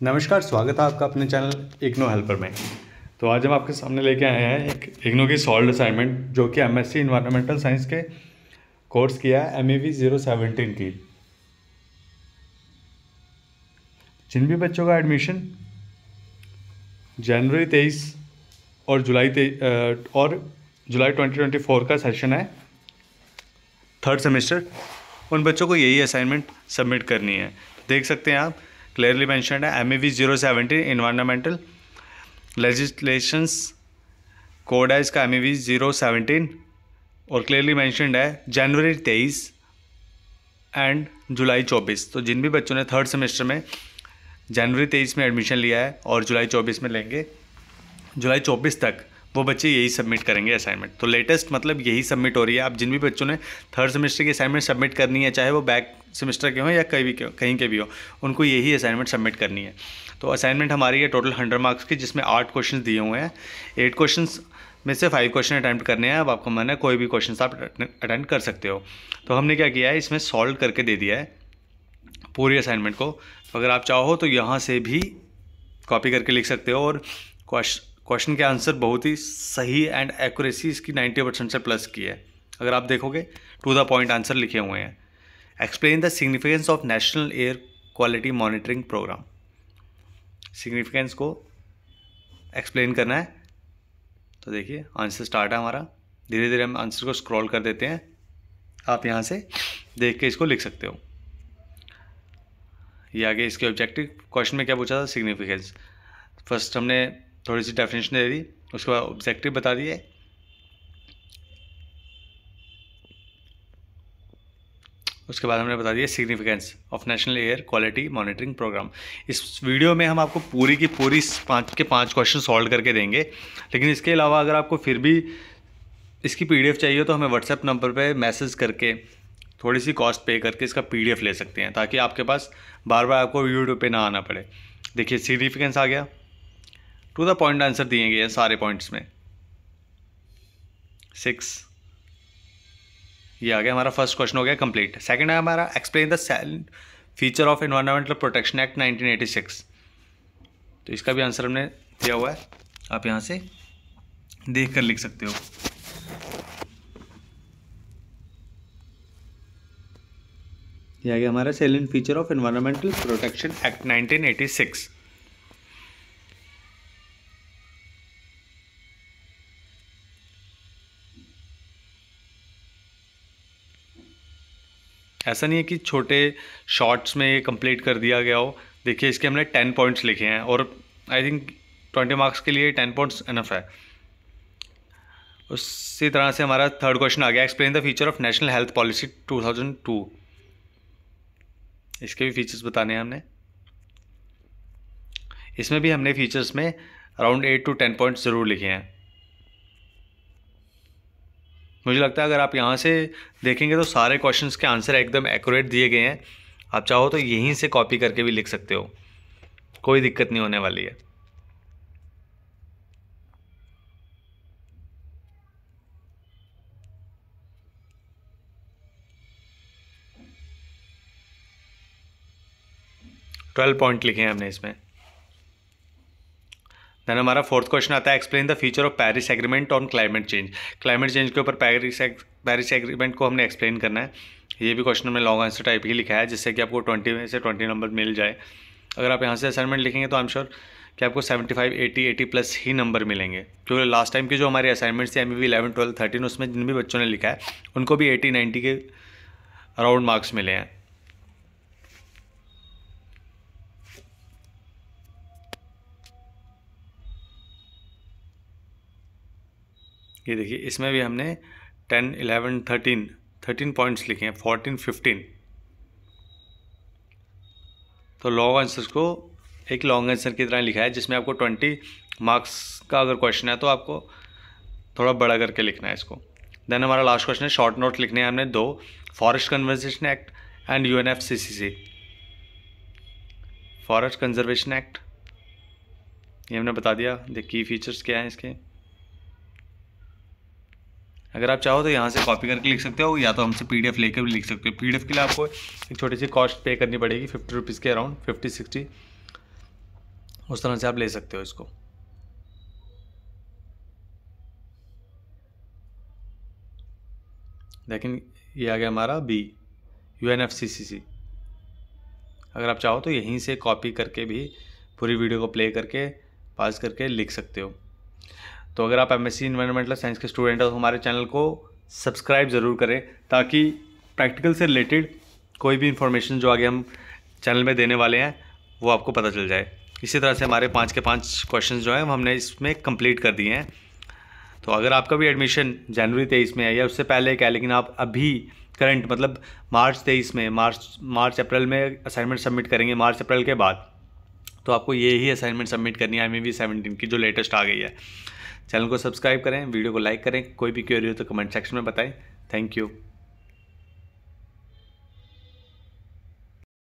नमस्कार, स्वागत है आपका अपने चैनल इग्नो हेल्पर में। तो आज हम आपके सामने लेके आए हैं एक इग्नो की सॉल्व असाइनमेंट, जो कि एम एस साइंस के कोर्स किया है M A V zero seventeen की। जिन भी बच्चों का एडमिशन जनवरी तेईस और जुलाई तेईस और जुलाई ट्वेंटी ट्वेंटी फोर का सेशन है थर्ड सेमेस्टर उन बच्चों को यही असाइनमेंट सबमिट करनी है। देख सकते हैं आप क्लियरली मैंशनड है M A V zero seventeen environmental legislations code है इसका M A V zero seventeen और क्लियरली मैंशनड है जनवरी तेईस एंड जुलाई चौबीस। तो जिन भी बच्चों ने थर्ड सेमेस्टर में जनवरी तेईस में एडमिशन लिया है और जुलाई चौबीस में लेंगे जुलाई चौबीस तक वो बच्चे यही सबमिट करेंगे असाइनमेंट तो लेटेस्ट मतलब यही सबमिट हो रही है। आप जिन भी बच्चों ने थर्ड सेमेस्टर की असाइनमेंट सबमिट करनी है, चाहे वो बैक सेमेस्टर के हों या कहीं भी के, कहीं के भी हो, उनको यही असाइनमेंट सबमिट करनी है। तो असाइनमेंट हमारी है टोटल हंड्रेड मार्क्स की, जिसमें आठ क्वेश्चन दिए हुए हैं। एट क्वेश्चन में से फाइव क्वेश्चन अटैम्प्ट करने हैं। अब आपको मन है कोई भी क्वेश्चन आप अटेंड कर सकते हो। तो हमने क्या किया है? इसमें सॉल्व करके दे दिया है पूरी असाइनमेंट को। तो अगर आप चाहो तो यहाँ से भी कॉपी करके लिख सकते हो और क्वेश्चन के आंसर बहुत ही सही एंड एक्यूरेसी इसकी नाइन्टी परसेंट से प्लस की है। अगर आप देखोगे टू द पॉइंट आंसर लिखे हुए हैं। Explain the significance of national air quality monitoring programme significance को एक्सप्लेन करना है। तो देखिए आंसर स्टार्ट है हमारा। धीरे धीरे हम आंसर को स्क्रॉल कर देते हैं। आप यहाँ से देख के इसको लिख सकते हो। ये आगे इसके ऑब्जेक्टिव क्वेश्चन में क्या पूछा था? सिग्निफिकेंस फ़र्स्ट हमने थोड़ी सी डेफिनेशन दे दी, उसके बाद ऑब्जेक्टिव बता दिए उसके बाद हमने बता दिया significance of national air quality monitoring programme इस वीडियो में हम आपको पूरी की पूरी पाँच के पाँच क्वेश्चन सॉल्व करके देंगे, लेकिन इसके अलावा अगर आपको फिर भी इसकी पीडीएफ चाहिए तो हमें व्हाट्सएप नंबर पे मैसेज करके, थोड़ी सी कॉस्ट पे करके इसका पीडीएफ ले सकते हैं, ताकि आपके पास बार बार आपको यूट्यूब पे ना आना पड़े। देखिए सिग्निफिकेंस आ गया। टू द पॉइंट आंसर दिए गए हैं सारे पॉइंट्स में। सिक्स ये आ गया हमारा फ़र्स्ट क्वेश्चन हो गया कंप्लीट सेकंड है हमारा explain the feature of environmental protection act 1986 तो इसका भी आंसर हमने दिया हुआ है। आप यहाँ से देख कर लिख सकते हो। यह आ गया हमारा salient feature of environmental protection act 1986 ऐसा नहीं है कि छोटे शॉर्ट्स में ये कंप्लीट कर दिया गया हो। देखिए, इसके हमने टेन पॉइंट्स लिखे हैं और आई थिंक ट्वेंटी मार्क्स के लिए टेन पॉइंट्स इनफ है। उसी तरह से हमारा थर्ड क्वेश्चन आ गया explain the feature of national health policy 2002 इसके भी फीचर्स बताने हैं हमने। इसमें भी हमने फीचर्स में around eight to ten points ज़रूर लिखे हैं। मुझे लगता है अगर आप यहाँ से देखेंगे तो सारे क्वेश्चंस के आंसर एकदम एक्यूरेट दिए गए हैं। आप चाहो तो यहीं से कॉपी करके भी लिख सकते हो। कोई दिक्कत नहीं होने वाली है। ट्वेल्व पॉइंट लिखे हैं हमने इसमें। देन हमारा फोर्थ क्वेश्चन आता है explain the feature of Paris agreement on climate change climate change के ऊपर पेरिस पेरिस एग्रीमेंट को हमने एक्सप्लेन करना है। ये भी क्वेश्चन में लॉन्ग आंसर टाइप ही लिखा है, जिससे कि आपको ट्वेंटी में से ट्वेंटी नंबर मिल जाए। अगर आप यहाँ से असाइनमेंट लिखेंगे तो आई एम श्योर कि आपको seventy five eighty eighty plus ही नंबर मिलेंगे। क्योंकि लास्ट टाइम की जो हमारी असाइनमेंट्स थी M V eleven twelve thirteen उसमें जिन भी बच्चों ने लिखा है, उनको भी एटी नाइन्टी के अराउंड मार्क्स मिले हैं। ये देखिए, इसमें भी हमने ten, eleven, thirteen thirteen points लिखे हैं, फोर्टीन, फिफ्टीन। तो लॉन्ग आंसर को एक लॉन्ग आंसर की तरह लिखा है, जिसमें आपको ट्वेंटी मार्क्स का अगर क्वेश्चन है तो आपको थोड़ा बड़ा करके लिखना है इसको। देन हमारा लास्ट क्वेश्चन है शॉर्ट नोट लिखने हैं हमने दो forest conversation act and U N F C C C forest conservation act ये हमने बता दिया द की फीचर्स क्या हैं इसके। अगर आप चाहो तो यहाँ से कॉपी करके लिख सकते हो, या तो हमसे पीडीएफ लेकर भी लिख सकते हो। पीडीएफ के लिए आपको एक छोटी सी कॉस्ट पे करनी पड़ेगी फिफ्टी रुपीज़ के अराउंड फिफ्टी सिक्सटी उस तरह से आप ले सकते हो इसको। लेकिन ये आ गया हमारा B U N F C C C अगर आप चाहो तो यहीं से कॉपी करके भी पूरी वीडियो को प्ले करके पास करके लिख सकते हो। तो अगर आप एम एस साइंस के स्टूडेंट हो तो हमारे चैनल को सब्सक्राइब ज़रूर करें, ताकि प्रैक्टिकल से रिलेटेड कोई भी इन्फॉर्मेशन जो आगे हम चैनल में देने वाले हैं, वो आपको पता चल जाए। इसी तरह से हमारे पाँच के पाँच क्वेश्चन जो हैं हमने इसमें कंप्लीट कर दिए हैं। तो अगर आपका भी एडमिशन जनवरी तेईस में है, या उससे पहले क्या लेकिन आप अभी करंट मतलब मार्च तेईस में, मार्च मार्च अप्रैल में असाइनमेंट सबमिट करेंगे, मार्च अप्रैल के बाद तो आपको ये ही असाइनमेंट सबमिट करनी है आई वी सेवनटीन की, जो लेटेस्ट आ गई है। चैनल को सब्सक्राइब करें, वीडियो को लाइक करें, कोई भी क्वेरी हो तो कमेंट सेक्शन में बताएँ। Thank you.